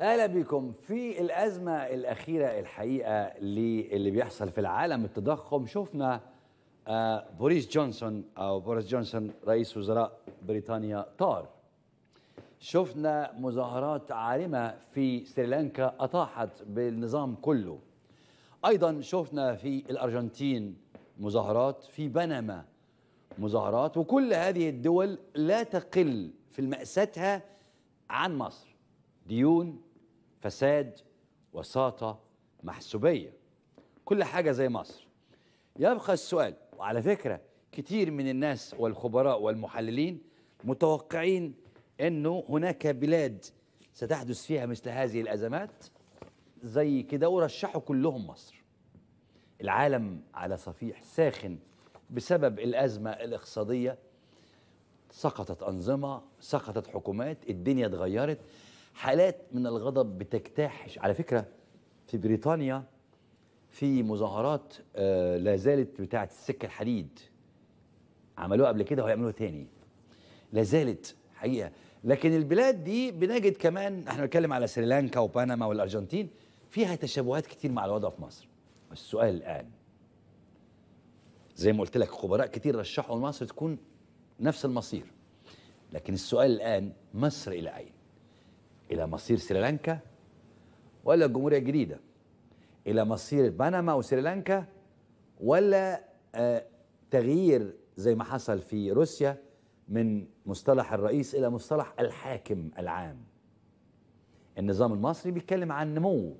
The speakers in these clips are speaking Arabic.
أهلا بكم في الأزمة الأخيرة الحقيقة اللي بيحصل في العالم التضخم. شفنا آه، بوريس جونسون أو بوريس جونسون رئيس وزراء بريطانيا طار. شفنا مظاهرات عارمه في سريلانكا أطاحت بالنظام كله. أيضا شفنا في الأرجنتين مظاهرات في بنما مظاهرات وكل هذه الدول لا تقل في مأساتها عن مصر. ديون فساد وساطة محسوبية. كل حاجة زي مصر. يبقى السؤال وعلى فكرة كتير من الناس والخبراء والمحللين متوقعين أنه هناك بلاد ستحدث فيها مثل هذه الأزمات زي كده ورشحوا كلهم مصر. العالم على صفيح ساخن بسبب الأزمة الاقتصادية. سقطت أنظمة سقطت حكومات الدنيا اتغيرت. حالات من الغضب بتجتاح على فكرة في بريطانيا في مظاهرات آه لا زالت بتاعة السكة الحديد. عملوها قبل كده وهيعملوها تاني. لا زالت حقيقة. لكن البلاد دي بنجد كمان إحنا بنتكلم على سريلانكا وبنما والأرجنتين فيها تشابهات كتير مع الوضع في مصر. السؤال الآن زي ما قلت لك خبراء كتير رشحوا مصر تكون نفس المصير. لكن السؤال الآن مصر إلى أين؟ إلى مصير سريلانكا ولا الجمهورية الجديدة؟ إلى مصير بنما وسريلانكا ولا آه تغيير زي ما حصل في روسيا من مصطلح الرئيس إلى مصطلح الحاكم العام. النظام المصري بيتكلم عن نمو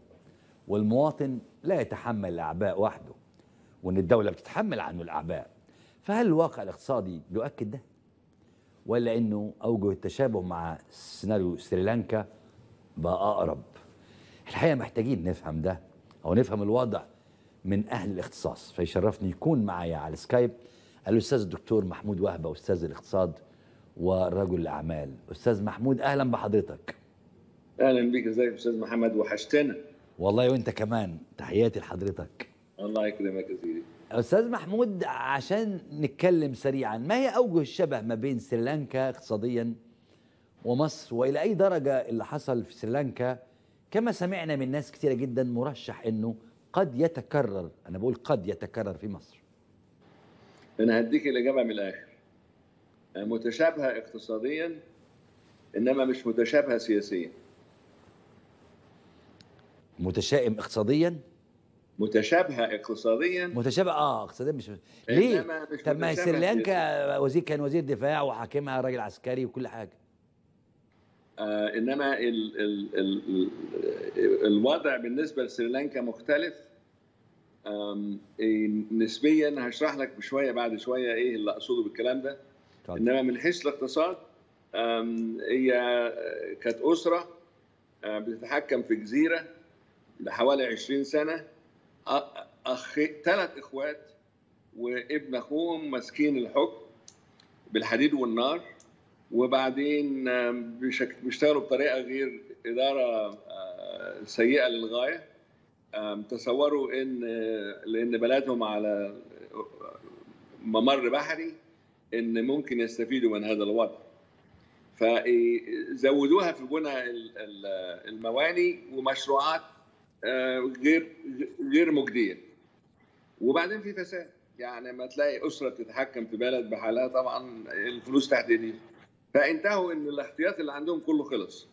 والمواطن لا يتحمل الأعباء وحده وإن الدولة بتتحمل عنه الأعباء. فهل الواقع الاقتصادي بيؤكد ده؟ ولا إنه أوجه التشابه مع سيناريو سريلانكا بقى أقرب. الحقيقة محتاجين نفهم ده أو نفهم الوضع من أهل الاختصاص. فيشرفني يكون معايا على سكايب الأستاذ الدكتور محمود وهبة أستاذ الاقتصاد ورجل الأعمال. أستاذ محمود أهلا بحضرتك. أهلا بيك ازيك أستاذ محمد؟ وحشتنا. والله وأنت كمان. تحياتي لحضرتك. الله يكرمك يا سيدي. أستاذ محمود عشان نتكلم سريعا ما هي أوجه الشبه ما بين سريلانكا اقتصاديا ومصر وإلى أي درجة اللي حصل في سريلانكا. كما سمعنا من ناس كثيره جدا مرشح إنه قد يتكرر أنا بقول قد يتكرر في مصر. أنا هديك الإجابة من الآخر. متشابهه اقتصاديا إنما مش متشابهه سياسيا. متشائم اقتصاديا؟ متشابهه اقتصاديا. متشابه آه اقتصاديا مش ليه؟ مش طب ما سريلانكا وزير كان وزير دفاع وحاكمها راجل عسكري وكل حاجة. إنما ال ال ال الوضع بالنسبة لسريلانكا مختلف. نسبيا هشرح لك بشوية بعد شوية إيه اللي أقصده بالكلام ده. إنما من حيث الاقتصاد هي كانت أسرة بتتحكم في جزيرة لحوالي 20 سنة. اخ ثلاث إخوات وابن أخوهم ماسكين الحكم بالحديد والنار. وبعدين بيشتغلوا بطريقة غير إدارة سيئة للغاية. تصوروا إن لأن بلدهم على ممر بحري إن ممكن يستفيدوا من هذا الوضع. فزودوها في بناء المواني ومشروعات غير غير مجدية. وبعدين في فساد. يعني ما تلاقي أسرة بتتحكم في بلد بحالها طبعا الفلوس تحت إيديهم. فانتهوا ان الاحتياط اللي عندهم كله خلص.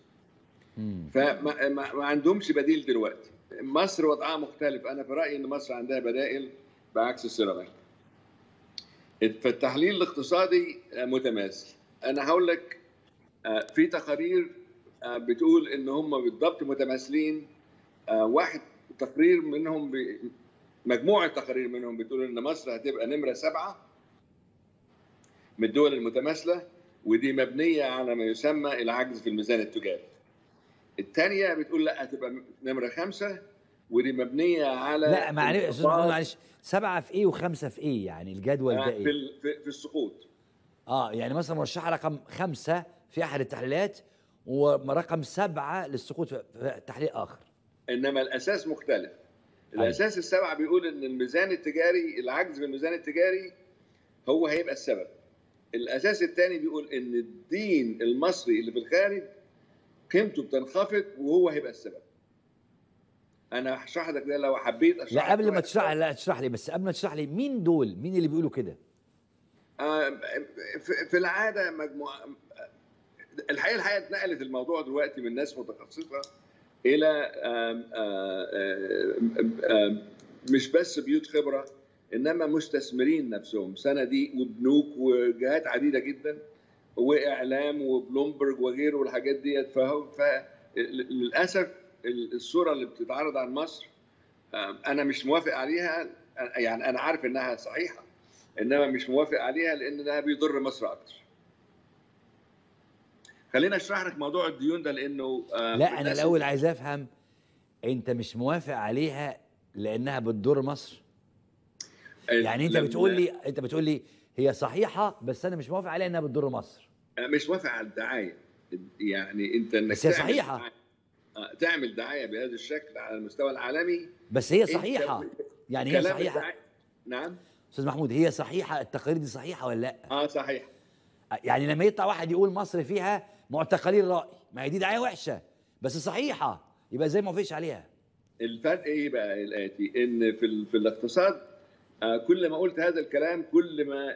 فما ما عندهمش بديل دلوقتي. مصر وضعها مختلف. أنا في رأيي ان مصر عندها بدائل بعكس السيراليون فالتحليل الاقتصادي متماثل. أنا هقول لك في تقارير بتقول ان هم بالضبط متماثلين. واحد تقرير منهم ب... مجموعة تقارير منهم بتقول إن مصر هتبقى نمرة سبعة من الدول المتماثلة. ودي مبنية على ما يسمى العجز في الميزان التجاري. الثانية بتقول لا هتبقى نمرة خمسة ودي مبنية على لا معلش معلش سبعة في إيه وخمسة في إيه يعني الجدول ده إيه؟ في في, في السقوط. آه يعني مثلا مرشحة رقم خمسة في أحد التحليلات ورقم سبعة للسقوط في تحليل آخر. إنما الأساس مختلف. الأساس السبعة بيقول إن الميزان التجاري العجز في الميزان التجاري هو هيبقى السبب. الأساس الثاني بيقول إن الدين المصري اللي في الخارج قيمته بتنخفض وهو هيبقى السبب. أنا هشرح لك ده لو حبيت أشرح لا قبل ما. تشرح لا تشرح لي بس قبل ما تشرح لي مين دول؟ مين اللي بيقولوا كده؟ آه، في- العادة مجموعة الحقيقة الحقيقة اتنقلت الموضوع دلوقتي من ناس متخصصة إلى آم، آم، آم، مش بس بيوت خبرة إنما مستثمرين نفسهم. صناديق وبنوك وجهات عديدة جدا وإعلام وبلومبرج وغيره والحاجات ديت. فللاسف الصورة اللي بتتعرض عن مصر آم، أنا مش موافق عليها يعني أنا عارف إنها صحيحة إنما مش موافق عليها لأن ده بيضر مصر أكتر. خلينا أشرح لك موضوع الديون ده لأنه آه، لا أنا الأول عايز أفهم أنت مش موافق عليها لأنها بتضر مصر؟ يعني انت بتقول لي انت بتقول لي هي صحيحة بس أنا مش موافق عليها إنها بتضر مصر. مش موافق على الدعاية. يعني أنت إنك بس هي تعمل صحيحة. دعاية- آه، تعمل دعاية بهذا الشكل على المستوى العالمي. بس هي صحيحة. يعني هي صحيحة. الدعاية- نعم. أستاذ محمود هي صحيحة؟ التقارير دي صحيحة ولا لأ؟ آه صحيح يعني لما يطلع واحد يقول مصر فيها معتقلين رأي ما هي دي دعاية وحشة. بس صحيحة. يبقى زي ما فيش عليها. الفرق إيه بقى الاتي إن في في الاقتصاد آه، كل ما قلت هذا الكلام كل ما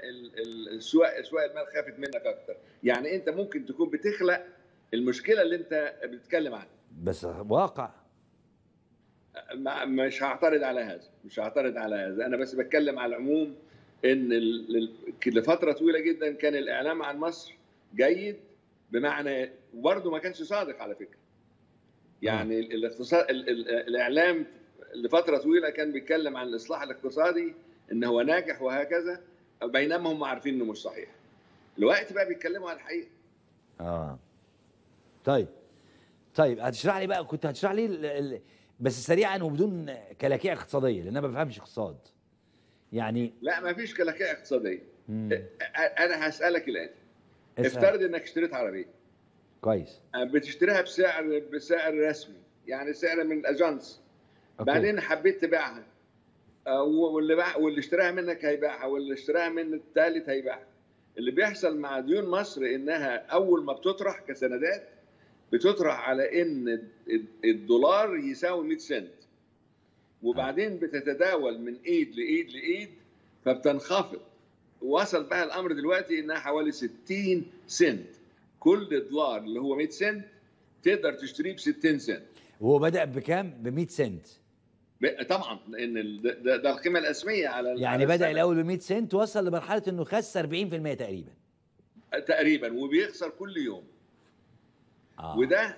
السواق اسواق المال خافت منك أكتر. يعني أنت ممكن تكون بتخلق المشكلة اللي أنت بتتكلم عنها. بس واقع. ما- مش هعترض على هذا. مش هعترض على هذا. أنا بس بتكلم على العموم إن لفترة طويلة جدا كان الإعلام عن مصر جيد بمعنى وبرضه ما كانش صادق على فكرة. يعني ال- الاقتصاد ال- ال- الإعلام لفترة طويلة كان بيتكلم عن الإصلاح الاقتصادي إن هو ناجح وهكذا بينما هم عارفين إنه مش صحيح. الوقت بقى بيتكلموا على الحقيقة. آه. طيب. طيب هتشرح لي بقى كنت هتشرح لي ال- ال- بس سريعا وبدون كلاكيع اقتصادية لأن أنا ما بفهمش اقتصاد. يعني لا ما فيش كلاكيع اقتصادية. أنا هسألك الآن. اسأل. افترض إنك اشتريت عربية. كويس. بتشتريها بسعر بسعر رسمي يعني سعر من الأجانس. بعدين حبيت تبيعها. آه، واللي باع واللي اشتراها منك هيبيعها واللي اشتراها من الثالث هيبيعها. اللي بيحصل مع ديون مصر إنها أول ما بتطرح كسندات بتطرح على إن الدولار يساوي 100 سنت. وبعدين بتتداول من إيد لإيد لإيد فبتنخفض. وصل بقى الأمر دلوقتي إنها حوالي 60 سنت. كل دولار اللي هو 100 سنت تقدر تشتريه ب 60 سنت. وهو بدأ بكام؟ ب 100 سنت. طبعا لأن ده, ده, القيمة الأسمية على يعني على بدأ السنة. الأول ب 100 سنت وصل لمرحلة إنه خس 40% تقريبا تقريبا وبيخسر كل يوم آه. وده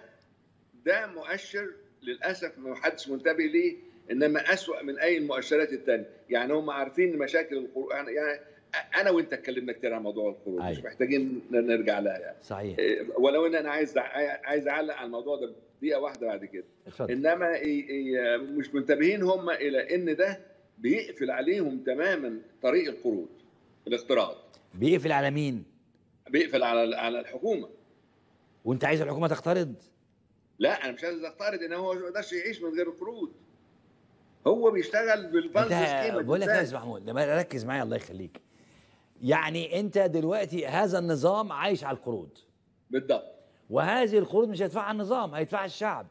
ده مؤشر للأسف ما حدش منتبه ليه إنما أسوأ من أي المؤشرات الثانية يعني هم عارفين مشاكل القروض يعني أنا وأنت اتكلمنا كتير عن موضوع القروض مش أيوة. محتاجين نرجع لها يعني صحيح إيه، ولو إن أنا عايز عايز أعلق على الموضوع ده دقيقه واحدة بعد كده. اتفضل. إنما مش منتبهين هم إلى إن ده بيقفل عليهم تماما طريق القروض الاقتراض. بيقفل على مين؟ بيقفل على على الحكومة. وأنت عايز الحكومة تقترض؟ لا أنا مش عايز افترض إن هو ما يقدرش يعيش من غير القروض. هو بيشتغل بالبنك أنت بقول لك يا محمود لما ركز معايا الله يخليك. يعني أنت دلوقتي هذا النظام عايش على القروض. بالضبط. وهذه القروض مش هيدفعها النظام هيدفعها الشعب.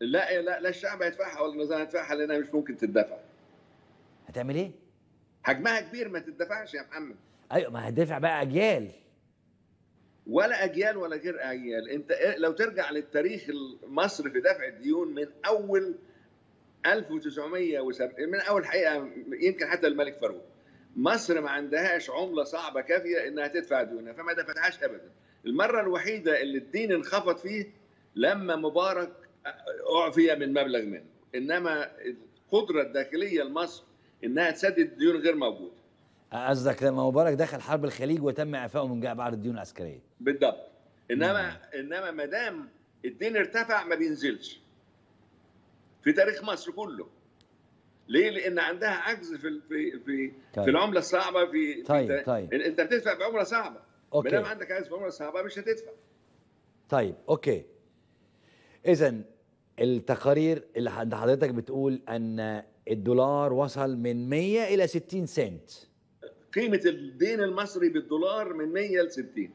لا لا لا الشعب هيدفعها ولا النظام هيدفعها لأنها مش ممكن تدفع. هتعمل إيه؟ حجمها كبير ما تدفعش يا محمد. أيوه ما هتدفع بقى أجيال. ولا أجيال ولا غير أجيال. أنت إيه- لو ترجع للتاريخ مصر في دفع الديون من أول 1970 من أول حقيقة يمكن حتى الملك فاروق. مصر ما عندهاش عملة صعبة كافية إنها تدفع ديونها فما دفعتهاش ابدا. المرة الوحيدة اللي الدين انخفض فيه لما مبارك أعفي من مبلغ منه. إنما القدرة الداخلية لمصر إنها تسدد الديون غير موجودة. قصدك لما مبارك دخل حرب الخليج وتم إعفائه من بعض الديون العسكرية. بالضبط. إنما إنما ما دام الدين ارتفع ما بينزلش. في تاريخ مصر كله. ليه؟ لأن عندها عجز في في في, طيب. في العملة الصعبة في طيب، في طيب. أنت بتدفع بعملة صعبة. OK. ما دام عندك في عمله صعبة مش هتدفع. طيب okay. اذا التقارير اللي عند حضرتك بتقول أن الدولار وصل من 100 إلى 60 سنت. قيمة الدين المصري بالدولار من 100 ل 60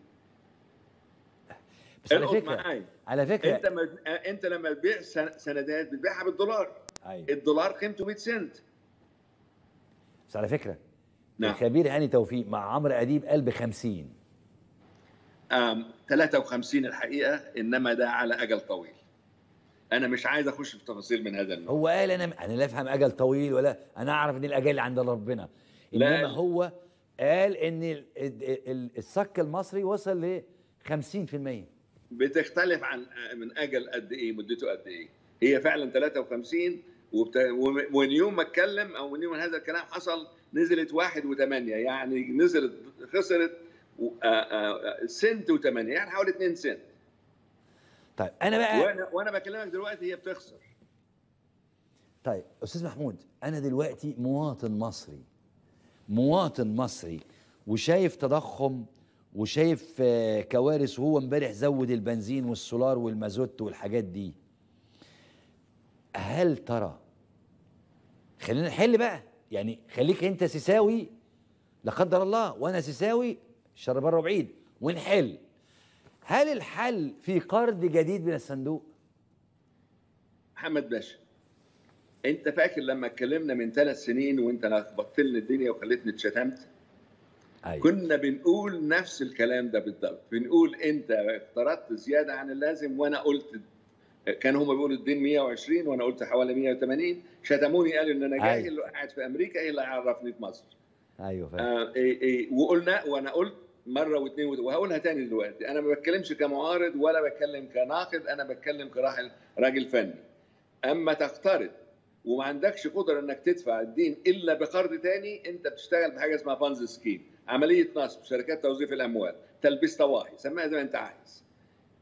بس على فكرة معايا. على فكرة. أنت ما أنت لما تبيع سندات بتبيعها بالدولار. أيوة. الدولار قيمته 100 سنت. بس على فكرة نعم. الخبير هاني توفيق مع عمرو أديب قال ب 50 آم 53 الحقيقة إنما ده على أجل طويل. أنا مش عايز أخش في تفاصيل من هذا النوع. هو قال أنا أنا لا أفهم أجل طويل ولا أنا أعرف إن الأجل عند ربنا. إنما لا. هو قال إن ال- ال- ال- الصك المصري وصل ل 50% بتختلف عن من أجل قد إيه مدته قد إيه. هي فعلا 53 وبت... ومن يوم ما اتكلم أو من يوم هذا الكلام حصل نزلت واحد وثمانية يعني نزلت خسرت سنت وثمانية يعني حوالي 2 سنت. طيب أنا بقى وأنا وأنا بكلمك دلوقتي هي بتخسر. طيب أستاذ محمود أنا دلوقتي مواطن مصري مواطن مصري وشايف تضخم وشايف آه، كوارث وهو امبارح زود البنزين والسولار والمازوت والحاجات دي. هل ترى خلينا نحل بقى. يعني خليك أنت سيساوي لا قدر الله وأنا سيساوي شر بره وبعيد ونحل. هل الحل في قرض جديد من الصندوق؟ محمد باشا انت فاكر لما اتكلمنا من ثلاث سنين وانت لخبطت لنا الدنيا وخليتني اتشتمت؟ أيوه. كنا بنقول نفس الكلام ده بالضبط. بنقول انت اقترضت زيادة عن اللازم وأنا قلت كان هم بيقولوا الدين 120 وأنا قلت حوالي 180 شتموني قالوا ان أنا جاهل أيوة. وقاعد في أمريكا إيه اللي هيعرفني في مصر؟ أيوه فاهم. آه إيه إيه وقلنا وأنا قلت مرة واثنين وهقولها تاني دلوقتي. أنا ما بتكلمش كمعارض ولا بتكلم كناقد أنا بتكلم كراجل راجل فني. أما تقترض وما عندكش قدرة إنك تدفع الدين إلا بقرض تاني أنت بتشتغل بحاجه اسمها Ponzi scheme. عملية نصب شركات توظيف الأموال تلبيس طواحي سميها زي ما أنت عايز.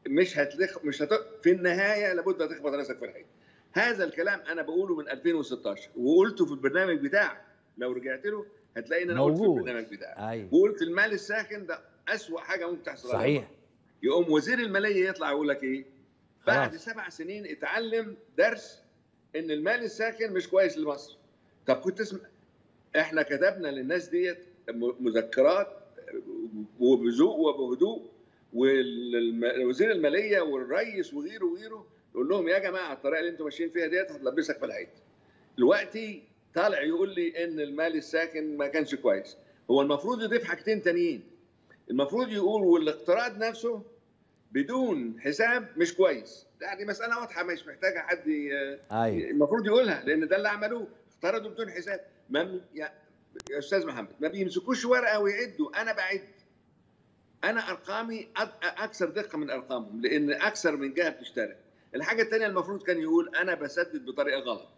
مش هتلخ مش هت... في النهاية لابد هتخبط راسك في الحيط. هذا الكلام أنا بقوله من 2016 وقلته في البرنامج بتاعك. لو رجعت له هتلاقي إن أنا قلت في موجود. البرنامج بتاعك أيوه وقلت المال الساخن ده أسوأ حاجة ممكن تحصل صحيح مصر. يقوم وزير المالية يطلع يقول لك إيه بعد خلاص. سبع سنين اتعلم درس إن المال الساخن مش كويس لمصر طب كنت تسمع إحنا كتبنا للناس ديت مذكرات وبذوق وبهدوء ووزير المالية والرئيس وغيره وغيره يقول لهم يا جماعة الطريقة اللي أنتم ماشيين فيها ديت هتلبسك في الحيط دلوقتي طالع يقول لي إن المال الساكن ما كانش كويس. هو المفروض يضيف حاجتين تانيين. المفروض يقول والاقتراض نفسه بدون حساب مش كويس. يعني مسألة واضحة مش محتاجة حد أيوه. المفروض يقولها لأن ده اللي عملوه. اقترضوا بدون حساب. ما يا أستاذ محمد ما بيمسكوش ورقة ويعدوا. أنا بعد. أنا أرقامي أكثر دقة من أرقامهم لأن أكثر من جهة بتشترك. الحاجة الثانية المفروض كان يقول أنا بسدد بطريقة غلط.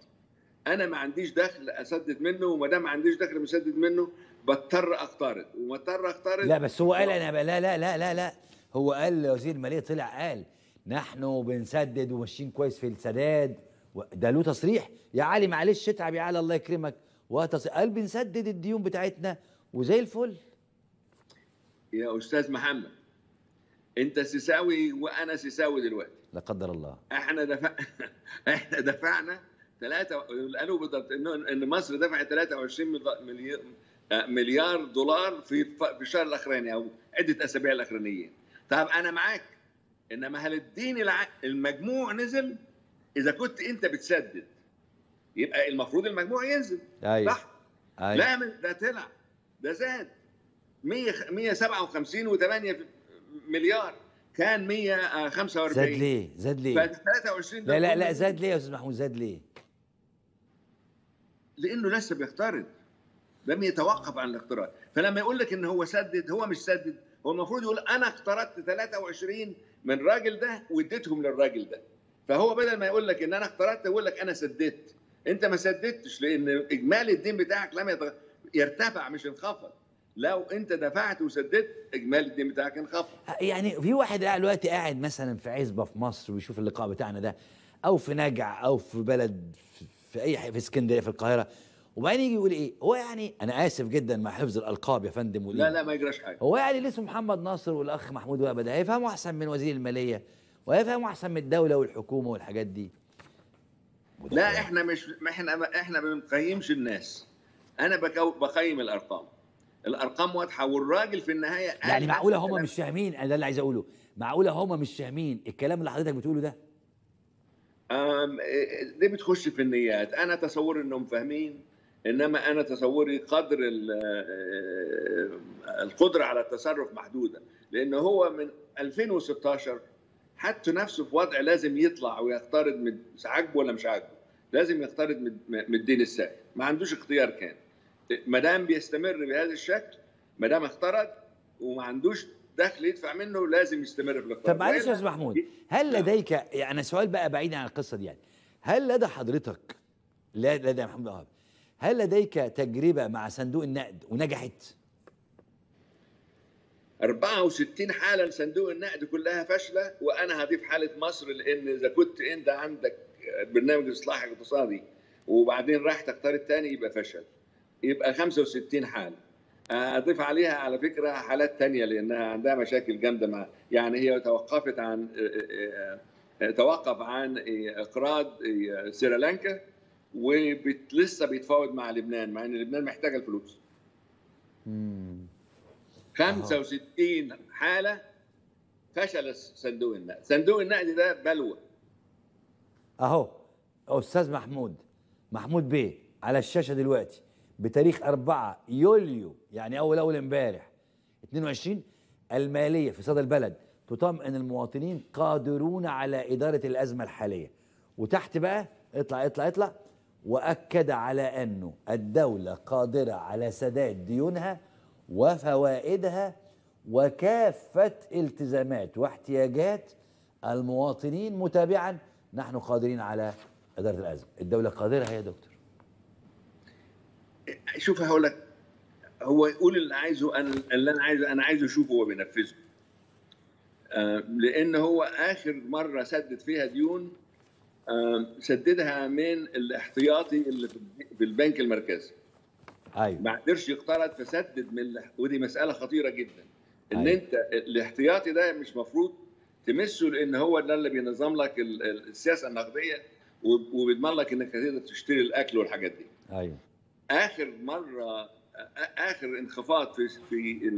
أنا ما عنديش دخل أسدد منه وما دام ما عنديش دخل مسدد منه بضطر اقترض ومضطر اقترض لا بس هو قال أنا ب- لا لا لا لا لا. هو قال وزير المالية طلع قال نحن بنسدد وماشيين كويس في السداد. ده له تصريح. يا علي معلش اتعب يا علي الله يكرمك. وتص... قال بنسدد الديون بتاعتنا وزي الفل. يا أستاذ محمد أنت سيساوي وأنا سيساوي دلوقتي. لا قدر الله. إحنا دفع إحنا دفعنا ثلاثة قالوا بالضبط إن مصر دفعت 23 ملي- مليار دولار في في الشهر الأخراني أو عدة أسابيع الأخرانيين. طب أنا معاك إنما هل الدين الع... المجموع نزل؟ إذا كنت أنت بتسدد يبقى المفروض المجموع ينزل أيوه. صح؟ أيوه. لا ده طلع ده زاد. 100 157 و8 مليار كان 145 زاد ليه؟ زاد ليه؟ ف 23 ده لا لا لا زاد ليه يا أستاذ محمود؟ زاد ليه؟ لأنه لسه بيقترض لم يتوقف عن الاقتراض. فلما يقول لك ان هو سدد هو مش سدد هو المفروض يقول أنا اقترضت 23 من الراجل ده واديتهم للراجل ده. فهو بدل ما يقول لك إن أنا اقترضت يقول لك أنا سددت. أنت ما سددتش لأن إجمالي الدين بتاعك لم. يرتفع مش انخفض. لو أنت دفعت وسددت إجمالي الدين بتاعك انخفض. يعني في واحد دلوقتي قاعد مثلا في عزبة في مصر ويشوف اللقاء بتاعنا ده أو في نجع أو في بلد في- أي في اسكندرية في القاهرة. وبعدين يجي يقول إيه؟ هو يعني أنا آسف جدا مع حفظ الألقاب يا فندم وليه لا لا ما يجراش حاجة. هو يعني اللي اسمه محمد ناصر والأخ محمود وهبه ده هيفهموا أحسن من وزير المالية وهيفهموا أحسن من الدولة والحكومة والحاجات دي. لا كلام. إحنا مش إحنا إحنا ما بنقيمش الناس. أنا بكو- بقيم الأرقام. الأرقام واضحة والراجل في النهاية يعني معقولة هم. مش فاهمين؟ أنا ده اللي عايز أقوله. معقولة هم مش فاهمين الكلام اللي حضرتك بتقوله ده؟ إيه، دي بتخش في النيات. أنا تصوري إنهم فاهمين إنما أنا تصوري قدر ال- آه، القدرة على التصرف محدودة. لأن هو من 2016 حط نفسه في وضع لازم يطلع ويقترض من عاجبه ولا مش عاجبه. لازم يقترض من الدين السائل. ما عندوش اختيار كان. ما دام بيستمر بهذا الشكل ما دام اقترض وما عندوش دخل يدفع منه لازم يستمر في الاقتراض طب معلش يا أستاذ محمود هل نعم. لديك يعني سؤال بقى بعيد عن القصة دي يعني. هل لدى حضرتك لا لدى محمود وهاب هل لديك تجربة مع صندوق النقد ونجحت؟ 64 حاله لصندوق النقد كلها فاشلة وأنا هضيف حالة مصر لأن إذا كنت أنت عندك برنامج إصلاح اقتصادي وبعدين راح تقترض تاني يبقى فشل. يبقى 65 حاله اضيف عليها على فكرة حالات تانية لأنها عندها مشاكل جامدة مع يعني هي توقفت عن توقف عن إقراض سريلانكا ولسه بيتفاوض مع لبنان مع إن لبنان محتاجة الفلوس. 65 حالة فشل صندوق النقد. صندوق النقد ده بلوى. أهو أستاذ محمود. محمود بيه على الشاشة دلوقتي. بتاريخ 4 يوليو يعني أول أول إمبارح 22 المالية في صدى البلد. تطمئن المواطنين قادرون على إدارة الأزمة الحالية. وتحت بقى اطلع اطلع اطلع. وأكد على أنه الدولة قادرة على سداد ديونها وفوائدها وكافة التزامات واحتياجات المواطنين متابعا. نحن قادرين على إدارة الأزمة. الدولة قادرة هي يا دكتور؟ شوف هقول لك هو يقول اللي عايزه أنا اللي أنا عايزه أنا عايزه أشوفه هو بينفذه. آه لأن هو آخر مرة سدد فيها ديون آه سددها من الاحتياطي اللي في البنك المركزي. أيوه. ما قدرش يقترض فسدد من ودي مسألة خطيرة جدا. إن أيوة. أنت الاحتياطي ده مش مفروض تمسه لأن هو ده اللي بينظم لك السياسة النقدية وبيضمن لك إنك هتقدر تشتري الأكل والحاجات دي. أيوه. آخر مرة آخر انخفاض في في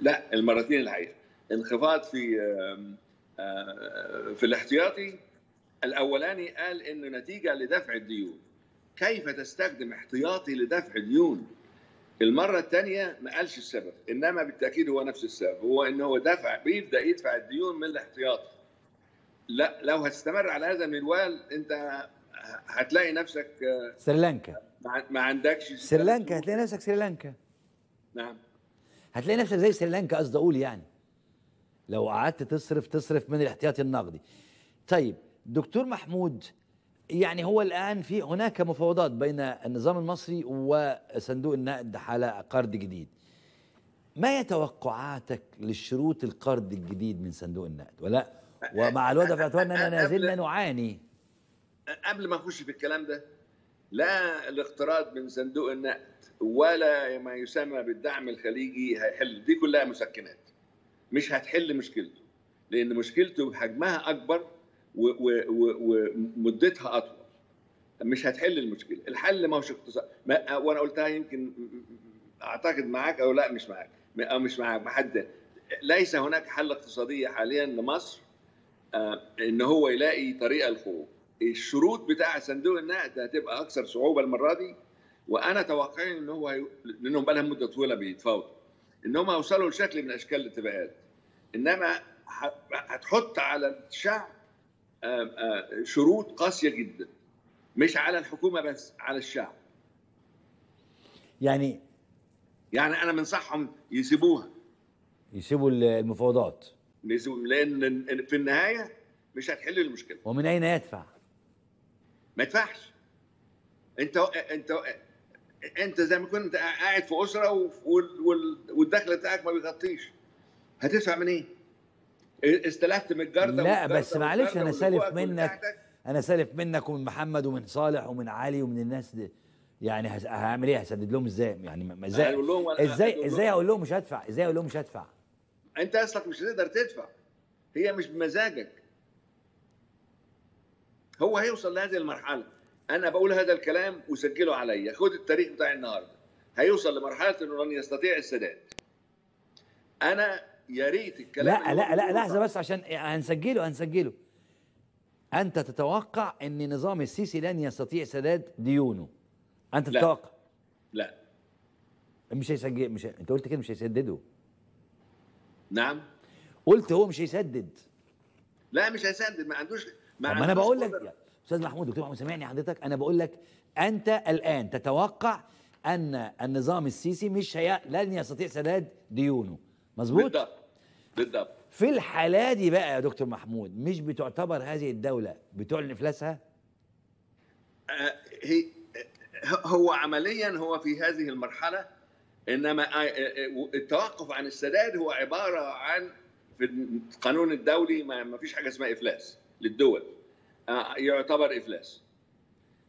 لا المرتين الحقيقة. انخفاض في في الاحتياطي. الأولاني قال إنه نتيجة لدفع الديون. كيف تستخدم احتياطي لدفع ديون المرة الثانية ما قالش السبب إنما بالتأكيد هو نفس السبب. هو إن هو دفع بيبدأ يدفع الديون من الاحتياطي. لا لو هتستمر على هذا المنوال أنت هتلاقي نفسك سريلانكا. ما عندكش سريلانكا هتلاقي نفسك سريلانكا. نعم. هتلاقي نفسك زي سريلانكا قصدي أقول يعني. لو قعدت تصرف تصرف من الاحتياطي النقدي. طيب دكتور محمود يعني هو الآن في هناك مفاوضات بين النظام المصري وصندوق النقد على قرض جديد. ما هي توقعاتك للشروط القرض الجديد من صندوق النقد؟ ولا؟ ومع الوضع في اعتبار اننا لا زلنا نعاني قبل ما أخش في الكلام ده لا الاقتراض من صندوق النقد ولا ما يسمى بالدعم الخليجي هيحل. دي كلها مسكنات. مش هتحل مشكلته لأن مشكلته حجمها أكبر ومدتها أطول. مش هتحل المشكلة. الحل ما هوش اقتصاد. وأنا قلتها يمكن أعتقد معاك أو لا مش معاك. أو مش معاك حد. ليس هناك حل اقتصاديه حاليا لمصر آه إن هو يلاقي طريقة للخروج الشروط بتاع صندوق النقد هتبقى أكثر صعوبة المرة دي وأنا توقعي إن هو هي... لأنهم بقى لهم مدة طويلة بيتفاوضوا إن هم هيوصلوا لشكل من أشكال الاتفاقات إنما هتحط على الشعب شروط قاسية جدا مش على الحكومة بس على الشعب. يعني يعني أنا بنصحهم يسيبوها. يسيبوا المفاوضات. لأن في النهاية مش هتحل المشكلة. ومن أين يدفع؟ ما يدفعش. انت انت انت زي ما كنت قاعد في أسرة والدخل بتاعك ما بيغطيش. هتدفع منين؟ إيه؟ استلفت من الجردة لا بس معلش أنا سالف منك أنا سالف منك ومن محمد ومن صالح ومن علي ومن الناس دي. يعني هعمل إيه؟ هسدد لهم إزاي؟ يعني إزاي إزاي إزاي أقول لهم مش هدفع؟ إزاي أقول لهم مش هدفع؟ أنت أصلك مش هتقدر تدفع. هي مش بمزاجك. هو هيوصل لهذه المرحلة. أنا بقول هذا الكلام وسجله عليا. خد التاريخ بتاع النهارده. هيوصل لمرحلة إنه لن يستطيع السداد. أنا يا ريت الكلام لا لا لا لحظة بس عشان هنسجله هنسجله. أنت تتوقع إن نظام السيسي لن يستطيع سداد ديونه؟ أنت لا. تتوقع؟ لا. مش هيسجل مش ه... أنت قلت كده مش هيسدده. نعم. قلت هو مش هيسدد. لا مش هيسدد. ما عندوش ما, أنا بقول لك أستاذ محمود دكتور محمود سامعني حضرتك أنا بقول لك أنت الآن تتوقع أن النظام السيسي مش هي... لن يستطيع سداد ديونه. مظبوط؟ بالضبط. بالضبط. في الحالة دي بقى يا دكتور محمود مش بتعتبر هذه الدولة بتعلن إفلاسها؟ آه، هي آه، هو عمليا هو في هذه المرحلة إنما آه، آه، التوقف عن السداد هو عبارة عن في القانون الدولي ما فيش حاجة اسمها إفلاس. للدول آه، يعتبر افلاس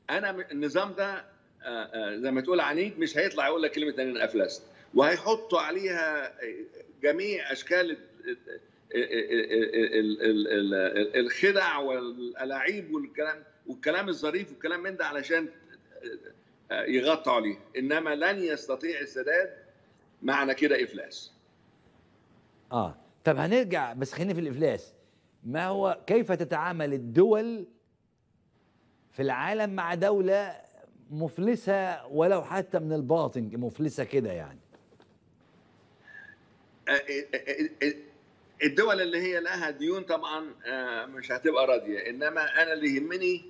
أنا النظام ده آه، آه، زي ما تقول عنيد مش هيطلع يقول لك كلمه ان أنا افلست وهيحطوا عليها آه، جميع اشكال ال- ال- ال- ال- ال- ال- الخدع والالاعيب والكلام والكلام الظريف والكلام من ده علشان آه، يغطوا عليه انما لن يستطيع السداد معنى كده افلاس آه طب هنرجع بس خلينا في الإفلاس ما هو كيف تتعامل الدول في العالم مع دولة مفلسة ولو حتى من الباطن مفلسة كده يعني؟ الدول اللي هي لها ديون طبعا آه، مش هتبقى راضية. إنما أنا اللي يهمني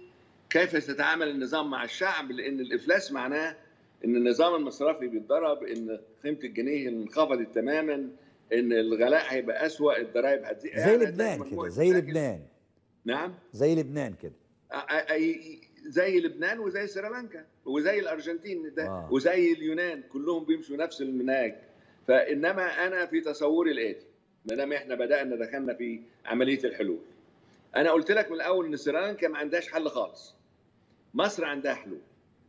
كيف ستتعامل النظام مع الشعب لأن الإفلاس معناه إن النظام المصرفي بيتضرب إن قيمه الجنيه انخفضت تماما. إن الغلاء هيبقى أسوأ الضرائب هتزيد زي لبنان كده زي. لبنان. نعم. زي لبنان كده. زي لبنان وزي سريلانكا وزي الأرجنتين ده آه. وزي اليونان كلهم بيمشوا نفس المنهج فإنما أنا في تصوري الآتي ما دام إحنا بدأنا دخلنا في عملية الحلول. أنا قلت لك من الأول إن سريلانكا ما عندهاش حل خالص. مصر عندها حلول.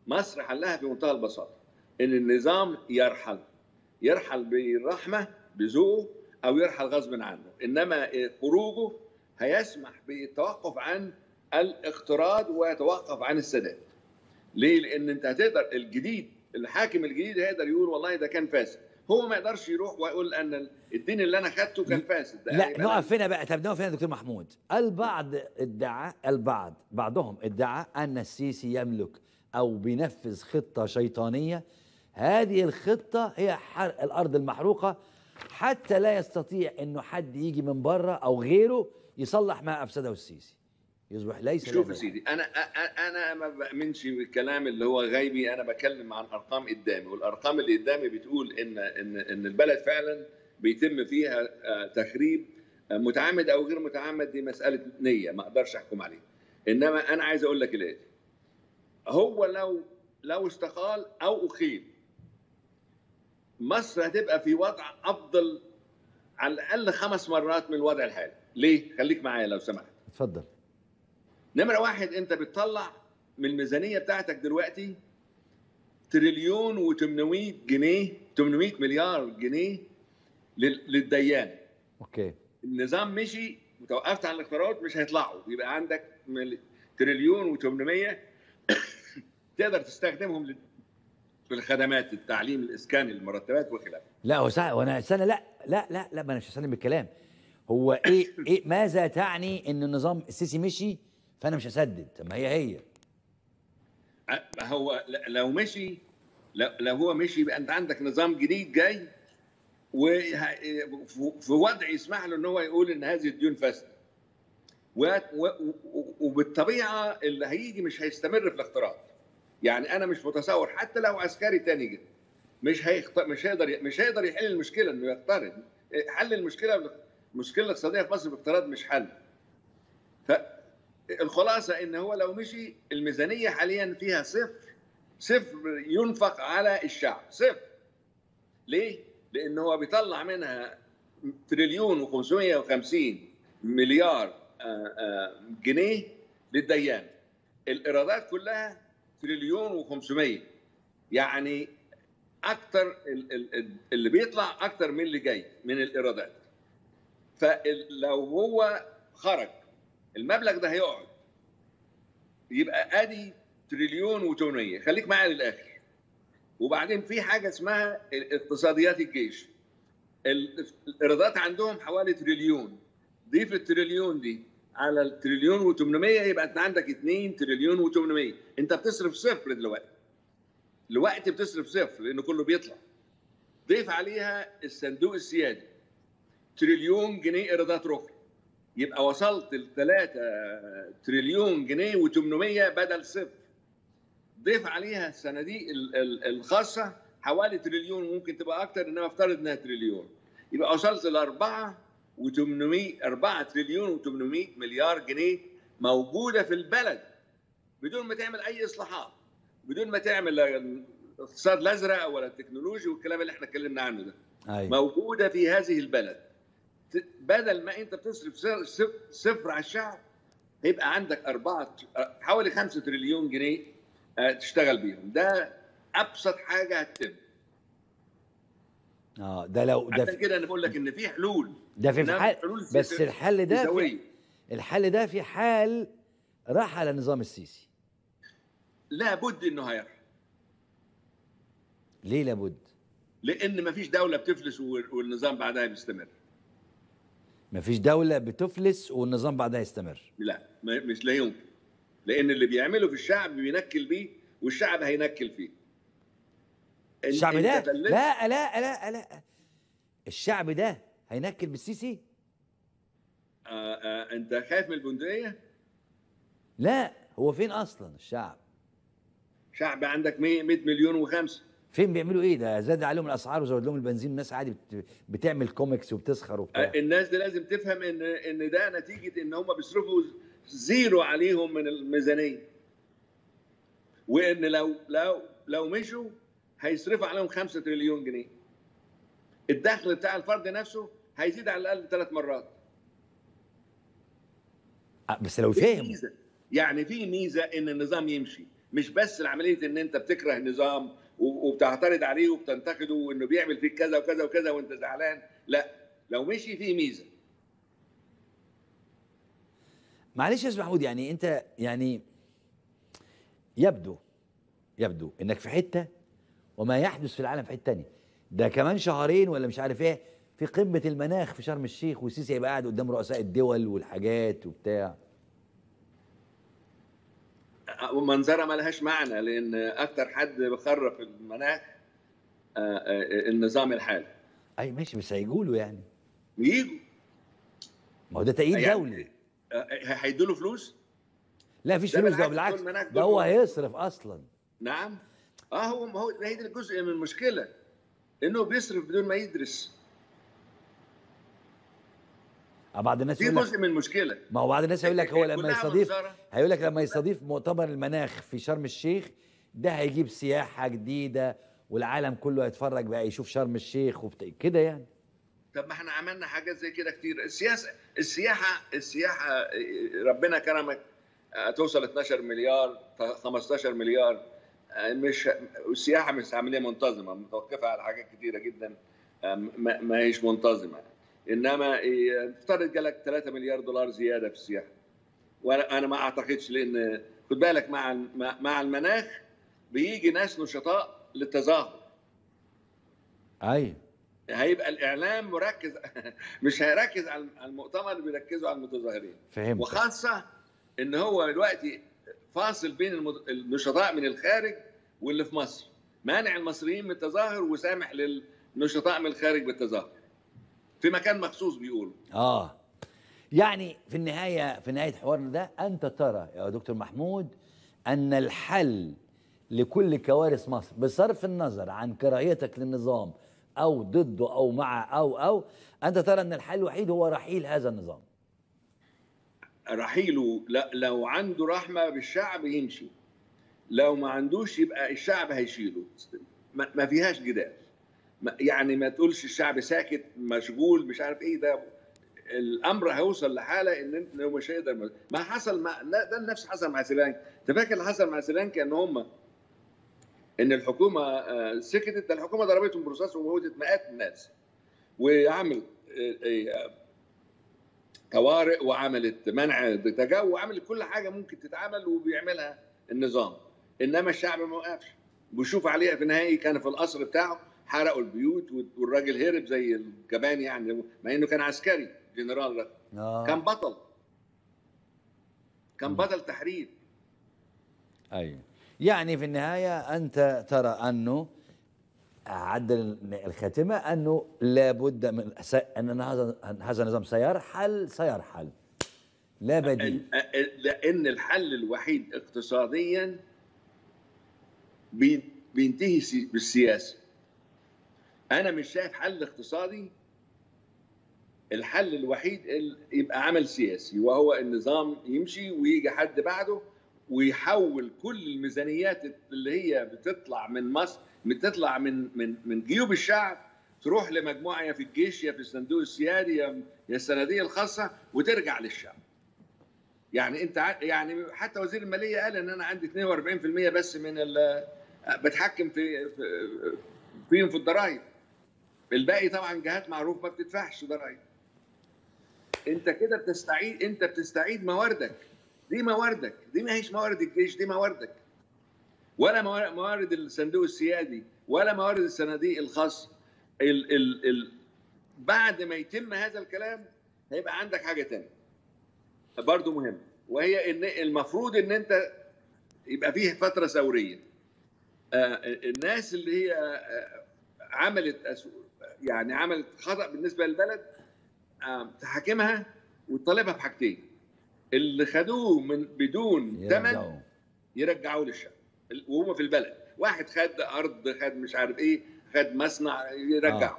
مصر حلها في منتهى البساطة إن النظام يرحل. يرحل بالرحمة بذوقه أو يرحل غصب عنه. إنما خروجه هيسمح بالتوقف عن الاقتراض ويتوقف عن السداد. ليه؟ لأن أنت هتقدر الجديد الحاكم الجديد هيقدر يقول والله ده كان فاسد. هو ما يقدرش يروح ويقول ان الدين اللي أنا خدته كان فاسد. لا نقف هنا بقى. طب نقف هنا دكتور محمود. البعض ادعى البعض بعضهم ادعى أن السيسي يملك أو بينفذ خطة شيطانية. هذه الخطة هي حرق الأرض المحروقة حتى لا يستطيع إنه حد يجي من بره أو غيره يصلح ما أفسده السيسي. يصبح ليس شوف يا سيدي أنا أنا ما بأمنش بالكلام اللي هو غيبي أنا بكلم عن أرقام قدامي والأرقام اللي قدامي بتقول إن إن إن البلد فعلا بيتم فيها آه، تخريب آه، متعمد أو غير متعمد دي مسألة نية ما أقدرش أحكم عليها. إنما أنا عايز أقول لك الاتي هو لو لو استقال أو اخيل مصر هتبقى في وضع أفضل على الأقل خمس مرات من الوضع الحالي. ليه؟ خليك معايا لو سمحت. اتفضل. نمرة واحد أنت بتطلع من الميزانية بتاعتك دلوقتي تريليون و800 جنيه 800 مليار جنيه لل- للديان. okay. النظام مشي وتوقفت عن الاقتراض مش هيطلعوا. يبقى عندك تريليون و800 تقدر تستخدمهم في الخدمات التعليم الإسكان المرتبات وخلافه. لا هو سا... وأنا استنى لا لا لا لا ما أنا مش هسلم بالكلام. هو إيه إيه ماذا تعني إن النظام السيسي مشي فأنا مش هسدد؟ طب ما هي هي. هو لو مشي لو هو مشي يبقى أنت عندك نظام جديد جاي وه- في- في وضع يسمح له إن هو يقول إن هذه الديون فاسدة. وبالطبيعة اللي هيجي مش هيستمر في الاقتراض يعني أنا مش متصور حتى لو عسكري تاني جه مش هيخت... مش هيقدر مش هيقدر يحل المشكلة إنه يقترض حل المشكلة المشكلة الاقتصاديه في مصر باقتراض مش حل. فالخلاصه إن هو لو مشي الميزانية حاليا فيها صفر صفر ينفق على الشعب صفر. ليه؟ لأن هو بيطلع منها تريليون و550 مليار آه، آه، جنيه للديان. الإيرادات كلها تريليون و500 يعني ال- اللي بيطلع أكتر من اللي جاي من الإيرادات. فلو هو خرج المبلغ ده هيقعد. يبقى أدي تريليون و800 خليك معايا للآخر. وبعدين في حاجة اسمها اقتصاديات الجيش. الايرادات عندهم حوالي تريليون. ضيف التريليون دي. على التريليون و800 يبقى انت عندك 2 تريليون و800 انت بتصرف صفر دلوقتي. دلوقتي بتصرف صفر لأن كله بيطلع. ضيف عليها الصندوق السيادي. تريليون جنيه إيرادات ركن. يبقى وصلت ل 3 تريليون جنيه و800 بدل صفر. ضيف عليها الصناديق الخاصة حوالي تريليون ممكن تبقى أكتر إنما افترض إنها تريليون. يبقى وصلت ل 4 و800 4 تريليون و800 مليار جنيه موجودة في البلد. بدون ما تعمل أي إصلاحات بدون ما تعمل الاقتصاد الأزرق ولا التكنولوجي والكلام اللي إحنا اتكلمنا عنه ده. أي. موجودة في هذه البلد. بدل ما أنت بتصرف صفر على الشعب هيبقى عندك أربعة حوالي 5 تريليون جنيه تشتغل بيهم. ده أبسط حاجة هتتم. آه ده لو ده عشان كده أنا بقول لك إن في حلول. ده في حل بس الحل ده في الحل ده في حال راح على نظام السيسي. لابد إنه هيرحل ليه لابد؟ لأن مفيش دولة بتفلس والنظام بعدها بيستمر. مفيش دولة بتفلس والنظام بعدها يستمر. لا مش لا يمكن. لأن اللي بيعمله في الشعب بينكل بيه والشعب هينكل فيه. الشعب ده؟ لا لا لا لا. الشعب ده هينكل بالسيسي؟ آه آه انت خايف من البندقيه لا هو فين أصلا الشعب؟ شعب عندك 100 مليون وخمسة. فين بيعملوا إيه؟ ده زاد عليهم الأسعار وزود لهم البنزين الناس عادي بتعمل كوميكس وبتسخر وبتاع. الناس دي لازم تفهم إن إن ده نتيجة إن هم بيصرفوا zero عليهم من الميزانية. وإن لو لو لو مشوا هيصرفوا عليهم 5 تريليون جنيه. الدخل بتاع الفرد نفسه هيزيد على الأقل ثلاث مرات. بس لو فهم ميزة. يعني في ميزة إن النظام يمشي. مش بس العملية إن أنت بتكره نظام وبتعترض عليه وبتنتقده وإنه بيعمل فيك كذا وكذا وكذا وأنت زعلان. لا لو مشي في ميزة. معلش يا أستاذ محمود يعني أنت يعني يبدو يبدو إنك في حتة وما يحدث في العالم في حتة ثانية ده كمان شهرين ولا مش عارف إيه في قمة المناخ في شرم الشيخ والسيسي هيبقى قاعد قدام رؤساء الدول والحاجات وبتاع. منظره ما لهاش معنى لأن أكتر حد بخرف المناخ النظام الحالي. أي ماشي بس هيجوا له يعني. يجوا. ما هو ده تأييد يعني دولي. هيدوا له فلوس؟ لا فيش فلوس ده بالعكس. ده هو هيصرف أصلا. نعم. آه هو هو هي دي جزء من المشكلة إنه بيصرف بدون ما يدرس. بعض الناس دي جزء من المشكلة. ما هو بعض الناس هيقول لك هو لما يستضيف هيقول لك لما يستضيف مؤتمر المناخ في شرم الشيخ ده هيجيب سياحة جديدة والعالم كله هيتفرج بقى يشوف شرم الشيخ وبت... كده يعني. طب ما إحنا عملنا حاجات زي كده كتير. السياسة السياحة السياحة ربنا كرمك توصل 12 مليار 15 مليار. مش السياحة مش عمليه منتظمة متوقفة على حاجات كتيرة جدا ما هيش منتظمة. إنما افترض جالك 3 مليار دولار زيادة في السياحة. وأنا ما أعتقدش لأن خد بالك مع مع المناخ بيجي ناس نشطاء للتظاهر. أيوه هيبقى الإعلام مركز مش هيركز على المؤتمر بيركزوا على المتظاهرين. فهمت وخاصة إن هو دلوقتي فاصل بين النشطاء من الخارج واللي في مصر. مانع المصريين من التظاهر وسامح للنشطاء من الخارج بالتظاهر. في مكان مخصوص بيقولوا. آه. يعني في النهاية في نهاية حوارنا ده أنت ترى يا دكتور محمود أن الحل لكل كوارث مصر بصرف النظر عن كراهيتك للنظام أو ضده أو مع أو أو أنت ترى أن الحل الوحيد هو رحيل هذا النظام. رحيله لو عنده رحمة بالشعب يمشي لو ما عندوش يبقى الشعب هيشيله. ما فيهاش جدال. يعني ما تقولش الشعب ساكت مشغول مش عارف إيه ده الأمر هيوصل لحالة إن انت مش هيقدر ما حصل مع ده نفس حصل مع سريلانكا أنت فاكر اللي حصل مع سريلانكا إن هم إن الحكومة سكتت ده الحكومة ضربتهم برصاص وموتت مئات الناس. وعمل طوارئ وعملت منع تجاوز وعملت كل حاجة ممكن تتعمل وبيعملها النظام. إنما الشعب ما وقفش. بيشوف عليها في النهائي كان في القصر بتاعه. حرقوا البيوت والراجل هرب زي الجبان يعني مع إنه كان عسكري جنرال ده. آه. كان بطل. كان. بطل تحرير. أيوه. يعني في النهاية أنت ترى أنه عدل الخاتمة أنه لابد من س- أن هذا هذا النظام سيرحل سيرحل لا بديل. لأن الحل الوحيد اقتصاديا بي- بينتهي سي- بالسياسة. أنا مش شايف حل اقتصادي الحل الوحيد ال- يبقى عمل سياسي وهو النظام يمشي ويجي حد بعده ويحول كل الميزانيات اللي هي بتطلع من مصر بتطلع من من من جيوب الشعب تروح لمجموعة يا في الجيش يا في الصندوق السيادي يا يا الصناديق الخاصة وترجع للشعب. يعني أنت يعني حتى وزير المالية قال إن أنا عندي 42% بس من بتحكم في في- فيهم في الضرائب. الباقي طبعا جهات معروف ما بتدفعش ضرائب. انت كده بتستعيد انت بتستعيد مواردك. دي مواردك دي ما هيش موارد الجيش دي مواردك. ولا موار- موارد الصندوق السيادي ولا موارد الصناديق الخاصه ال ال ال بعد ما يتم هذا الكلام هيبقى عندك حاجة تانية. برضو مهمه وهي إن المفروض إن أنت يبقى فيه فترة ثورية. آه، الناس اللي هي آه، عملت يعني عملت خطأ بالنسبة للبلد تحاكمها وتطالبها بحاجتين. اللي خدوه من بدون ثمن. يرجعوه للشعب. وهم في البلد. واحد خد أرض خد مش عارف إيه خد مصنع يرجعه. آه.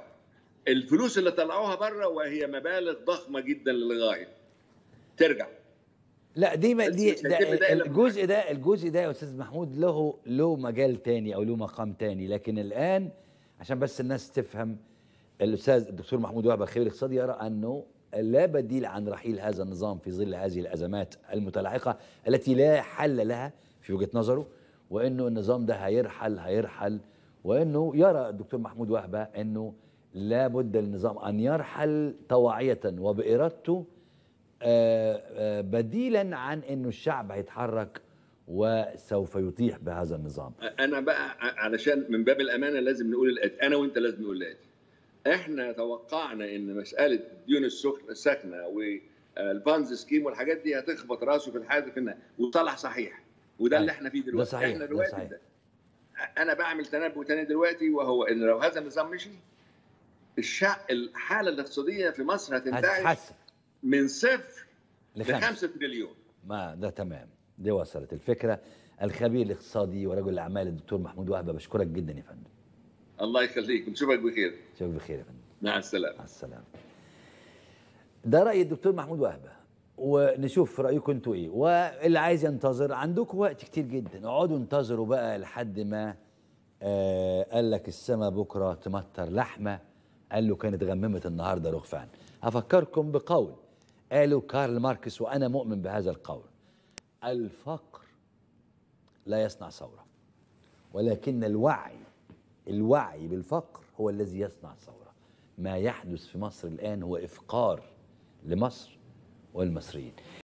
الفلوس اللي طلعوها بره وهي مبالغ ضخمة جدا للغاية. ترجع. لا دي ما دي ده الجزء ده الجزء ده يا أستاذ محمود له له مجال تاني أو له مقام تاني. لكن الآن عشان بس الناس تفهم الأستاذ الدكتور محمود وهبه الخبير الاقتصادي يرى أنه لا بديل عن رحيل هذا النظام في ظل هذه الأزمات المتلاحقة التي لا حل لها في وجهة نظره وأنه النظام ده هيرحل هيرحل وأنه يرى الدكتور محمود وهبه أنه لا بد للنظام أن يرحل طواعيه وبإرادته آه، آه، بديلا عن أنه الشعب هيتحرك وسوف يطيح بهذا النظام. أنا بقى علشان من باب الأمانة لازم نقول الآتي. أنا وأنت لازم نقول الآتي. إحنا توقعنا إن مسألة الديون السخ- الساكنه وال Ponzi scheme والحاجات دي هتخبط راسه في الحيط في النهاية. وطلع صحيح. وده اللي. إحنا فيه ده دلوقتي. صحيح، إحنا ده دلوقتي صحيح. ده. أنا بعمل تنبؤ تاني دلوقتي وهو إن لو هذا النظام مشي الشع... الحالة الاقتصادية في مصر هتنتهي من صفر لخمسة. 5 تريليون. ما ده تمام. دي وصلت الفكرة. الخبير الاقتصادي ورجل الأعمال الدكتور محمود وهبة بشكرك جدا يا فندم. الله يخليك نشوفك بخير؟ شوف بخير يا فندم؟ مع السلامة. مع السلامة. ده رأي الدكتور محمود وهبة ونشوف رأيكم أنتوا إيه. واللي عايز ينتظر عندكم وقت كتير جدا. اقعدوا انتظروا بقى لحد ما آه قال لك السما بكرة تمطر لحمة. قال له كانت غممت النهارده رغفان. هفكركم بقول قاله كارل ماركس وأنا مؤمن بهذا القول. الفقر لا يصنع ثورة ولكن الوعي الوعي بالفقر هو الذي يصنع ثوره ما يحدث في مصر الآن هو إفقار لمصر والمصريين.